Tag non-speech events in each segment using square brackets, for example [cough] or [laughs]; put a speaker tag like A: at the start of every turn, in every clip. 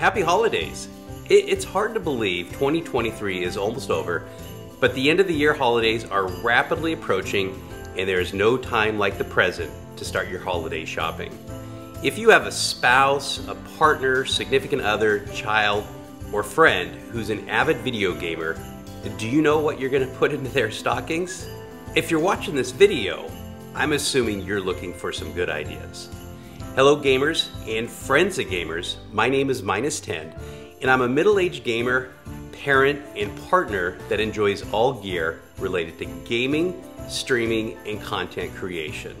A: happy holidays. It's hard to believe 2023 is almost over, but the end of the year holidays are rapidly approaching and there is no time like the present to start your holiday shopping. If you have a spouse, a partner, significant other, child, or friend who's an avid video gamer, do you know what you're going to put into their stockings? If you're watching this video, I'm assuming you're looking for some good ideas. Hello gamers and friends of gamers, my name is MynusTen and I'm a middle-aged gamer, parent, and partner that enjoys all gear related to gaming, streaming, and content creation.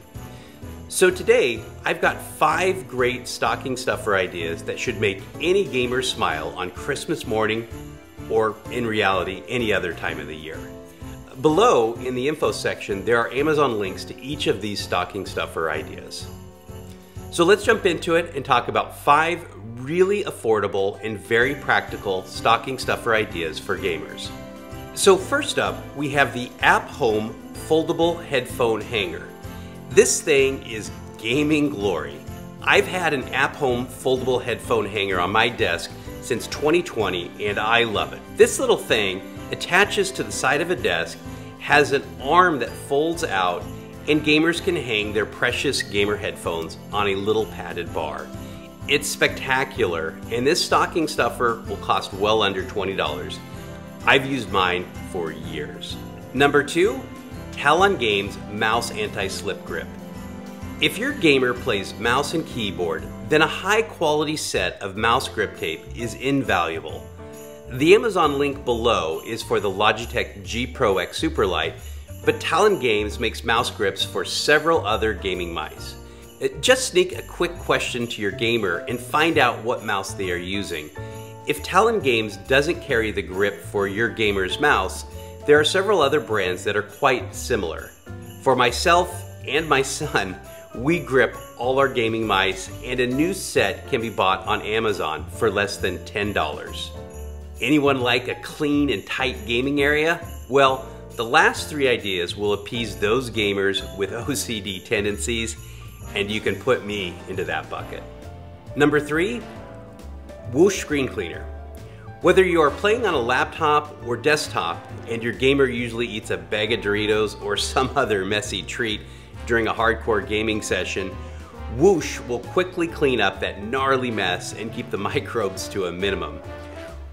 A: So today, I've got five great stocking stuffer ideas that should make any gamer smile on Christmas morning or in reality, any other time of the year. Below in the info section, there are Amazon links to each of these stocking stuffer ideas. So let's jump into it and talk about five really affordable and very practical stocking stuffer ideas for gamers. So first up, we have the AppHome foldable headphone hanger. This thing is gaming glory. I've had an AppHome foldable headphone hanger on my desk since 2020 and I love it. This little thing attaches to the side of a desk, has an arm that folds out and gamers can hang their precious gamer headphones on a little padded bar. It's spectacular, and this stocking stuffer will cost well under $20. I've used mine for years. Number two, Talon Games Mouse Anti-Slip Grip. If your gamer plays mouse and keyboard, then a high quality set of mouse grip tape is invaluable. The Amazon link below is for the Logitech G Pro X Superlight but Talon Games makes mouse grips for several other gaming mice. Uh, just sneak a quick question to your gamer and find out what mouse they are using. If Talon Games doesn't carry the grip for your gamer's mouse, there are several other brands that are quite similar. For myself and my son, we grip all our gaming mice and a new set can be bought on Amazon for less than $10. Anyone like a clean and tight gaming area? Well, the last three ideas will appease those gamers with [laughs] OCD tendencies, and you can put me into that bucket. Number three, Whoosh Screen Cleaner. Whether you are playing on a laptop or desktop and your gamer usually eats a bag of Doritos or [laughs] some other messy treat during a hardcore gaming session, Whoosh will quickly clean up that gnarly mess and keep the [laughs] microbes to a minimum.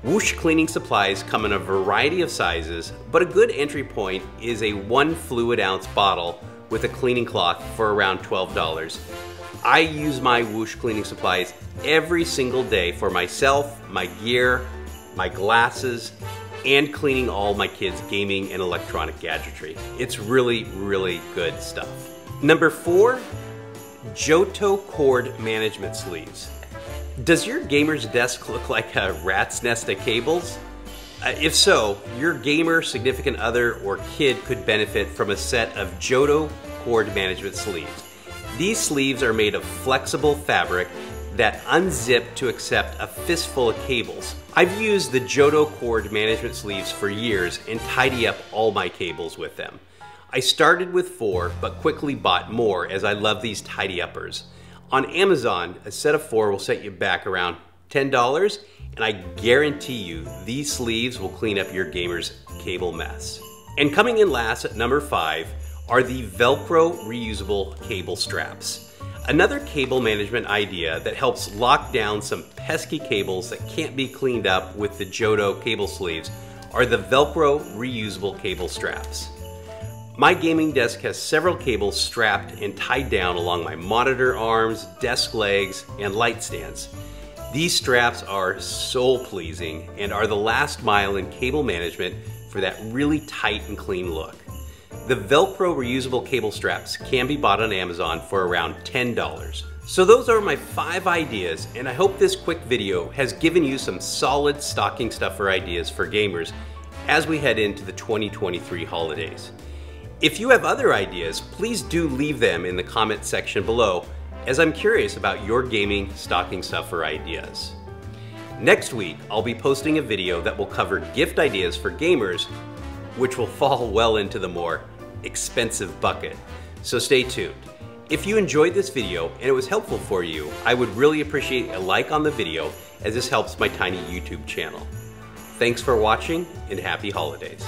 A: Whoosh cleaning supplies come in a variety of sizes, but a good entry point is a one fluid ounce bottle with a cleaning cloth for around $12. I use my Whoosh cleaning supplies every single day for myself, my gear, my glasses, and cleaning all my kids' gaming and electronic gadgetry. It's really, really good stuff. Number four, JOTO cord management sleeves. Does your gamer's desk look like a rat's nest of cables? Uh, if so, your gamer, significant other, or kid could benefit from a set of JOTO cord management sleeves. These sleeves are made of flexible fabric that unzip to accept a fistful of cables. I've used the JOTO cord management sleeves for years and tidy up all my cables with them. I started with four, but quickly bought more as I love these tidy uppers. On Amazon, a set of four will set you back around $10, and I guarantee you these sleeves will clean up your gamer's cable mess. And coming in last at number five are the Velcro reusable cable straps. Another cable management idea that helps lock down some pesky cables that can't be cleaned up with the JOTO cable sleeves are the Velcro reusable cable straps. My gaming desk has several cables strapped and tied down along my monitor arms, desk legs, and light stands. These straps are so pleasing and are the last mile in cable management for that really tight and clean look. The Velcro reusable cable straps can be bought on Amazon for around $10. So those are my five ideas and I hope this quick video has given you some solid stocking stuffer ideas for gamers as we head into the 2023 holidays. If you have other ideas, please do leave them in the comment section below as I'm curious about your gaming stocking stuffer ideas. Next week, I'll be posting a video that will cover gift ideas for gamers, which will fall well into the more expensive bucket. So stay tuned. If you enjoyed this video and it was helpful for you, I would really appreciate a like on the video as this helps my tiny YouTube channel. Thanks for watching and happy holidays.